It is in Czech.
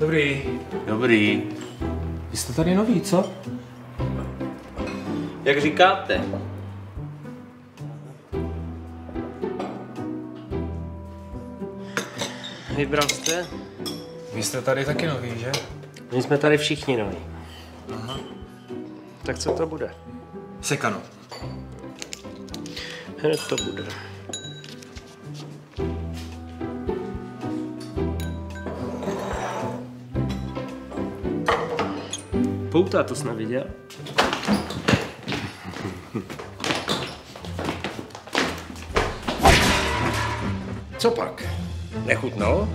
Dobrý. Dobrý. Vy jste tady nový, co? Jak říkáte? Vybral jste? Vy jste tady taky nový, že? My jsme tady všichni noví. Aha. Tak co to bude? Sekano. Hned to bude. Pouta to snad viděl? Co pak? Nechutnalo?